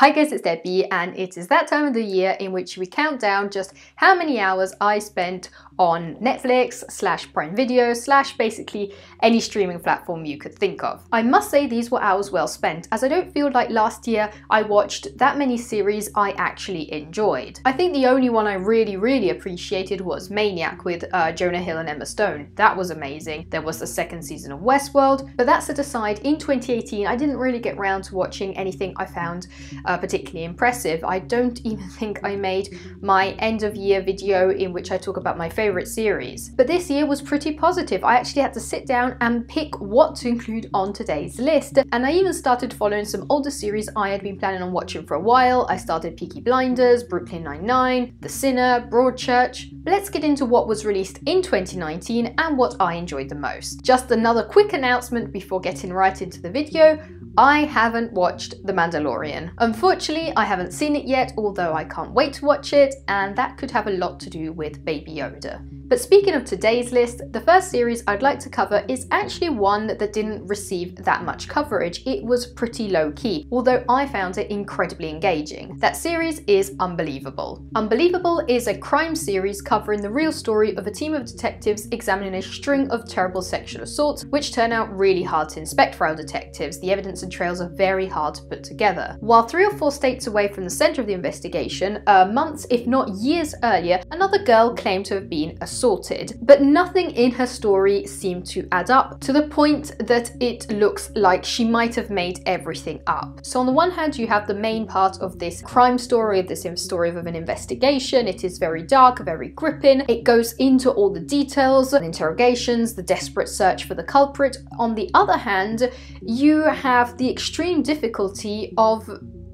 Hi guys, it's Debbie, and it is that time of the year in which we count down just how many hours I spent on Netflix slash Prime Video slash basically any streaming platform you could think of. I must say these were hours well spent, as I don't feel like last year I watched that many series I actually enjoyed. I think the only one I really, really appreciated was Maniac with uh, Jonah Hill and Emma Stone. That was amazing. There was the second season of Westworld, but that set aside, in 2018 I didn't really get round to watching anything I found uh, particularly impressive. I don't even think I made my end of year video in which I talk about my favourite favourite series. But this year was pretty positive. I actually had to sit down and pick what to include on today's list. And I even started following some older series I had been planning on watching for a while. I started Peaky Blinders, Brooklyn Nine-Nine, The Sinner, Broadchurch. let's get into what was released in 2019 and what I enjoyed the most. Just another quick announcement before getting right into the video. I haven't watched The Mandalorian. Unfortunately, I haven't seen it yet, although I can't wait to watch it, and that could have a lot to do with Baby Yoda. But speaking of today's list, the first series I'd like to cover is actually one that didn't receive that much coverage. It was pretty low key, although I found it incredibly engaging. That series is Unbelievable. Unbelievable is a crime series covering the real story of a team of detectives examining a string of terrible sexual assaults, which turn out really hard to inspect for our detectives. The evidence and trails are very hard to put together. While three or four states away from the centre of the investigation, uh, months if not years earlier, another girl claimed to have been assaulted but nothing in her story seemed to add up to the point that it looks like she might have made everything up. So on the one hand, you have the main part of this crime story, this story of an investigation. It is very dark, very gripping. It goes into all the details and interrogations, the desperate search for the culprit. On the other hand, you have the extreme difficulty of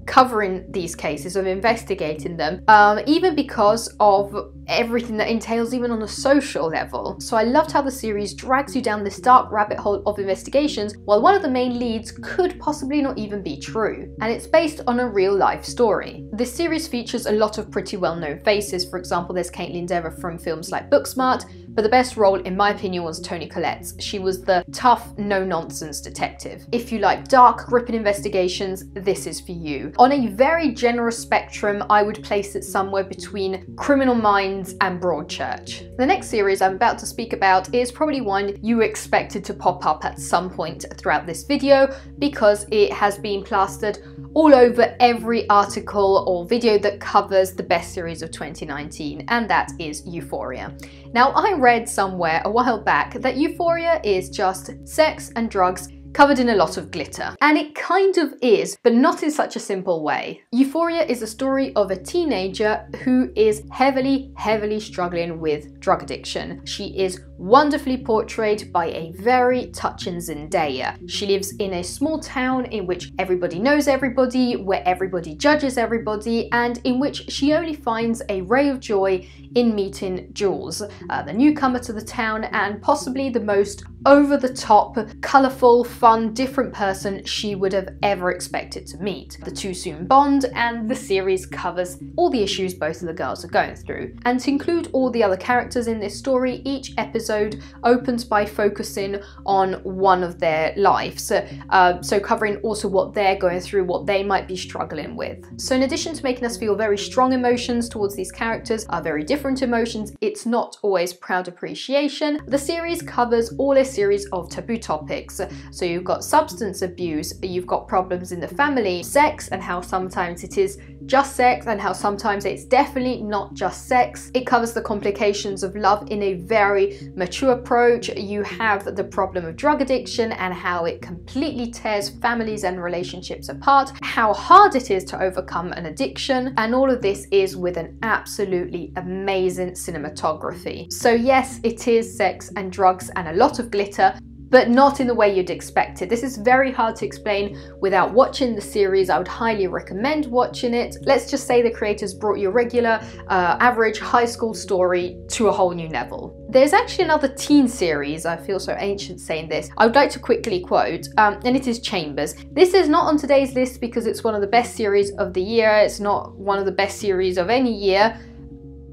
covering these cases, of investigating them, um, even because of everything that entails, even on a social level. So I loved how the series drags you down this dark rabbit hole of investigations, while one of the main leads could possibly not even be true. And it's based on a real life story. This series features a lot of pretty well known faces. For example, there's Kaitlyn Dever from films like Booksmart, but the best role, in my opinion, was Toni Collette's. She was the tough, no nonsense detective. If you like dark, gripping investigations, this is for you. On a very generous spectrum, I would place it somewhere between Criminal Minds and Broadchurch. The next series I'm about to speak about is probably one you expected to pop up at some point throughout this video because it has been plastered all over every article or video that covers the best series of 2019, and that is Euphoria. Now, I read somewhere a while back that Euphoria is just sex and drugs covered in a lot of glitter. And it kind of is, but not in such a simple way. Euphoria is a story of a teenager who is heavily, heavily struggling with drug addiction. She is wonderfully portrayed by a very touching Zendaya. She lives in a small town in which everybody knows everybody, where everybody judges everybody, and in which she only finds a ray of joy in meeting Jules, uh, the newcomer to the town and possibly the most over the top, colourful, fun, different person she would have ever expected to meet. The two soon bond, and the series covers all the issues both of the girls are going through. And to include all the other characters in this story, each episode opens by focusing on one of their lives. Uh, so covering also what they're going through, what they might be struggling with. So in addition to making us feel very strong emotions towards these characters, are very different emotions, it's not always proud appreciation. The series covers all a series of taboo topics. So you've got substance abuse, you've got problems in the family, sex, and how sometimes it is just sex, and how sometimes it's definitely not just sex. It covers the complications of love in a very mature approach. You have the problem of drug addiction and how it completely tears families and relationships apart, how hard it is to overcome an addiction, and all of this is with an absolutely amazing cinematography. So, yes, it is sex and drugs and a lot of glitter but not in the way you'd expect it. This is very hard to explain without watching the series. I would highly recommend watching it. Let's just say the creators brought your regular, uh, average high school story to a whole new level. There's actually another teen series, I feel so ancient saying this, I would like to quickly quote, um, and it is Chambers. This is not on today's list because it's one of the best series of the year, it's not one of the best series of any year,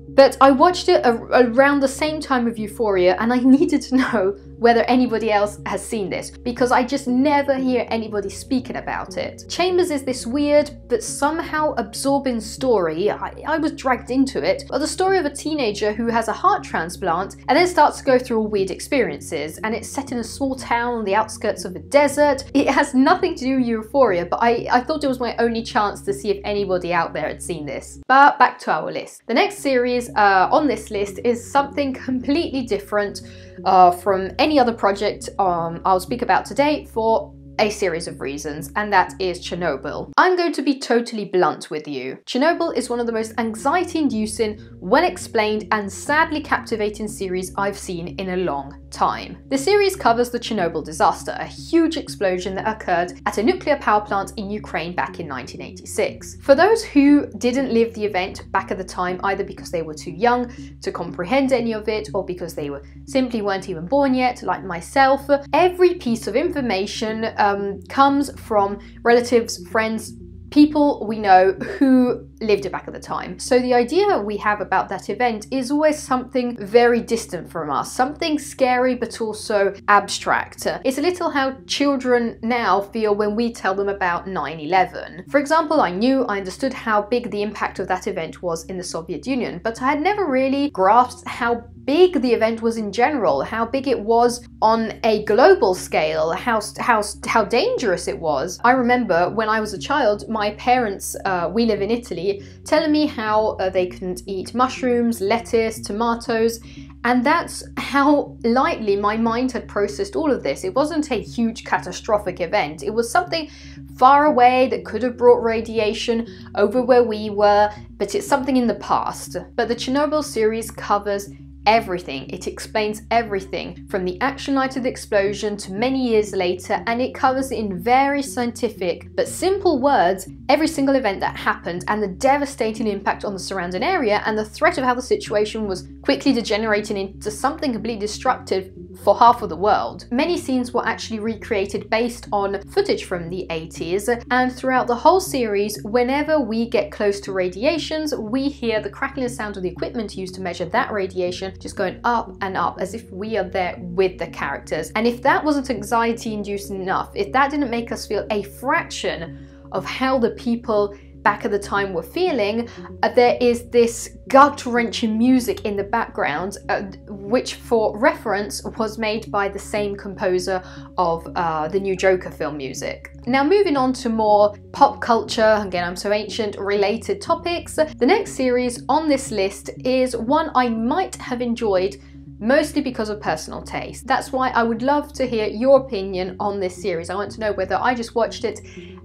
but I watched it around the same time of Euphoria and I needed to know whether anybody else has seen this because I just never hear anybody speaking about it. Chambers is this weird but somehow absorbing story. I, I was dragged into it, but the story of a teenager who has a heart transplant and then starts to go through all weird experiences. And it's set in a small town on the outskirts of a desert. It has nothing to do with Euphoria, but I, I thought it was my only chance to see if anybody out there had seen this. But back to our list. The next series uh, on this list is something completely different uh, from any other project um, I'll speak about today for a series of reasons, and that is Chernobyl. I'm going to be totally blunt with you. Chernobyl is one of the most anxiety inducing, well explained, and sadly captivating series I've seen in a long time. The series covers the Chernobyl disaster, a huge explosion that occurred at a nuclear power plant in Ukraine back in 1986. For those who didn't live the event back at the time, either because they were too young to comprehend any of it or because they were simply weren't even born yet, like myself, every piece of information uh, um, comes from relatives, friends, people we know who lived it back at the time. So the idea we have about that event is always something very distant from us, something scary but also abstract. It's a little how children now feel when we tell them about 9-11. For example, I knew, I understood how big the impact of that event was in the Soviet Union, but I had never really grasped how big the event was in general, how big it was on a global scale, how, how, how dangerous it was. I remember when I was a child, my parents, uh, we live in Italy, telling me how uh, they couldn't eat mushrooms, lettuce, tomatoes, and that's how lightly my mind had processed all of this. It wasn't a huge catastrophic event, it was something far away that could have brought radiation over where we were, but it's something in the past. But the Chernobyl series covers everything. It explains everything from the action night of the explosion to many years later, and it covers in very scientific but simple words every single event that happened and the devastating impact on the surrounding area and the threat of how the situation was quickly degenerating into something completely destructive for half of the world. Many scenes were actually recreated based on footage from the 80s, and throughout the whole series, whenever we get close to radiations, we hear the crackling sound of the equipment used to measure that radiation just going up and up as if we are there with the characters. And if that wasn't anxiety inducing enough, if that didn't make us feel a fraction of how the people back at the time were feeling, uh, there is this gut wrenching music in the background, uh, which, for reference, was made by the same composer of uh, the new Joker film music. Now, moving on to more pop culture, again, I'm so ancient, related topics, the next series on this list is one I might have enjoyed mostly because of personal taste. That's why I would love to hear your opinion on this series. I want to know whether I just watched it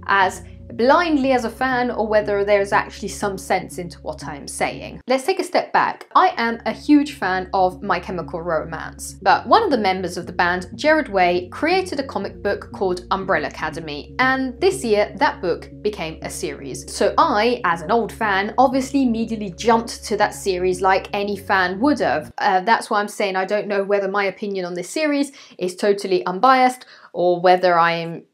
as blindly as a fan or whether there's actually some sense into what I'm saying. Let's take a step back. I am a huge fan of My Chemical Romance, but one of the members of the band, Gerard Way, created a comic book called Umbrella Academy, and this year that book became a series. So I, as an old fan, obviously immediately jumped to that series like any fan would have. Uh, that's why I'm saying I don't know whether my opinion on this series is totally unbiased or whether I'm,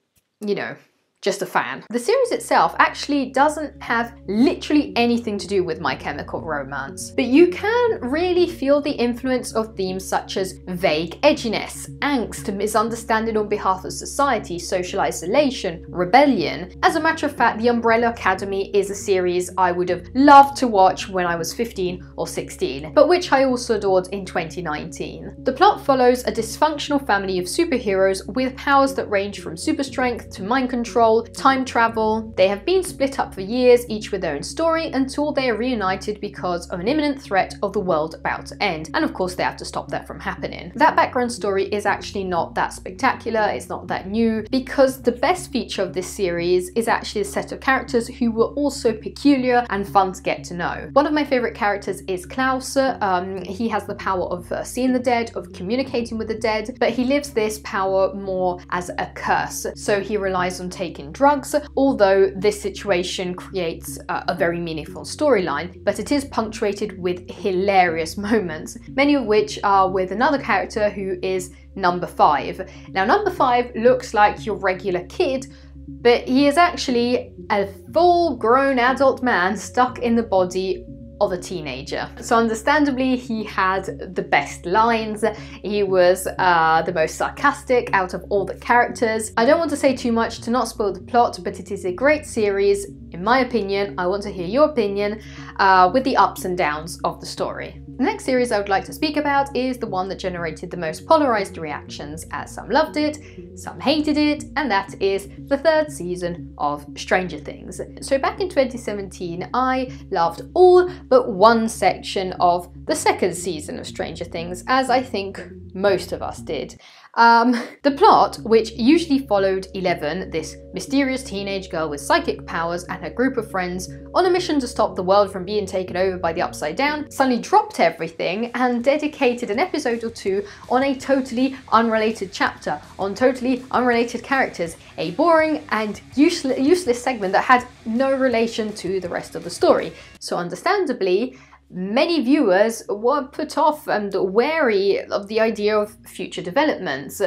you know, just a fan. The series itself actually doesn't have literally anything to do with My Chemical Romance, but you can really feel the influence of themes such as vague edginess, angst, misunderstanding on behalf of society, social isolation, rebellion. As a matter of fact, The Umbrella Academy is a series I would have loved to watch when I was 15 or 16, but which I also adored in 2019. The plot follows a dysfunctional family of superheroes with powers that range from super strength to mind control time travel. They have been split up for years, each with their own story, until they are reunited because of an imminent threat of the world about to end. And of course, they have to stop that from happening. That background story is actually not that spectacular, it's not that new, because the best feature of this series is actually a set of characters who were also peculiar and fun to get to know. One of my favourite characters is Klaus. Um, he has the power of uh, seeing the dead, of communicating with the dead, but he lives this power more as a curse. So he relies on taking taking drugs, although this situation creates a, a very meaningful storyline, but it is punctuated with hilarious moments, many of which are with another character who is number five. Now, number five looks like your regular kid, but he is actually a full grown adult man stuck in the body of a teenager. So, understandably, he had the best lines. He was uh, the most sarcastic out of all the characters. I don't want to say too much to not spoil the plot, but it is a great series. In my opinion, I want to hear your opinion uh, with the ups and downs of the story. The next series I would like to speak about is the one that generated the most polarized reactions, as some loved it, some hated it, and that is the third season of Stranger Things. So, back in 2017, I loved all but one section of the second season of Stranger Things, as I think most of us did. Um, the plot, which usually followed Eleven, this mysterious teenage girl with psychic powers, and her group of friends on a mission to stop the world from being taken over by the Upside Down, suddenly dropped everything and dedicated an episode or two on a totally unrelated chapter, on totally unrelated characters, a boring and useless, useless segment that had no relation to the rest of the story. So, understandably, many viewers were put off and wary of the idea of future developments.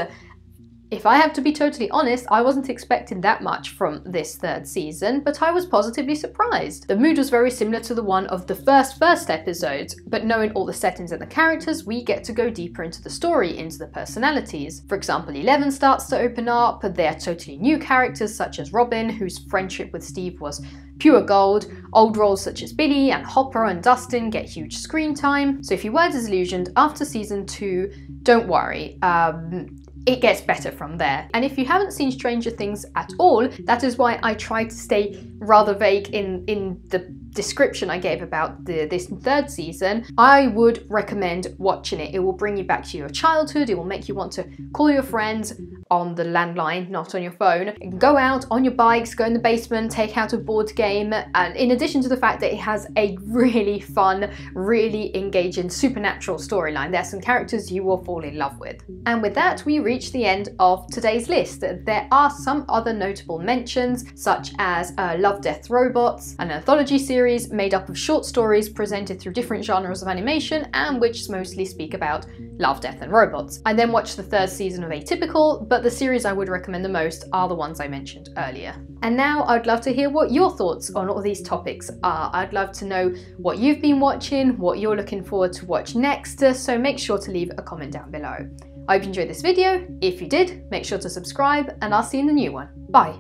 If I have to be totally honest, I wasn't expecting that much from this third season, but I was positively surprised. The mood was very similar to the one of the first first episodes, but knowing all the settings and the characters, we get to go deeper into the story, into the personalities. For example, Eleven starts to open up, they're totally new characters such as Robin, whose friendship with Steve was pure gold. Old roles such as Billy and Hopper and Dustin get huge screen time. So if you were disillusioned after season two, don't worry. Um, it gets better from there. And if you haven't seen Stranger Things at all, that is why I try to stay rather vague in, in the description I gave about the, this third season, I would recommend watching it. It will bring you back to your childhood. It will make you want to call your friends on the landline, not on your phone. Go out on your bikes, go in the basement, take out a board game. And in addition to the fact that it has a really fun, really engaging supernatural storyline, there are some characters you will fall in love with. And with that, we reach the end of today's list. There are some other notable mentions, such as uh, Love, Death, Robots, an anthology series series made up of short stories presented through different genres of animation and which mostly speak about love, death, and robots. I then watched the third season of Atypical, but the series I would recommend the most are the ones I mentioned earlier. And now I'd love to hear what your thoughts on all these topics are. I'd love to know what you've been watching, what you're looking forward to watch next, so make sure to leave a comment down below. I hope you enjoyed this video. If you did, make sure to subscribe, and I'll see you in the new one. Bye!